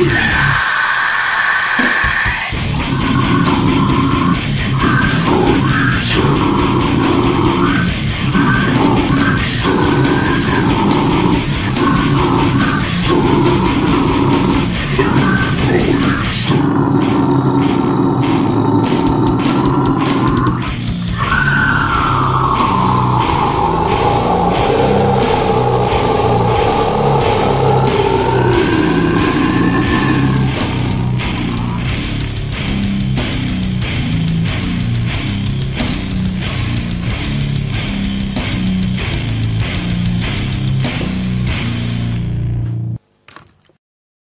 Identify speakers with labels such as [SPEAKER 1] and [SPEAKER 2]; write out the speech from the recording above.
[SPEAKER 1] Yeah!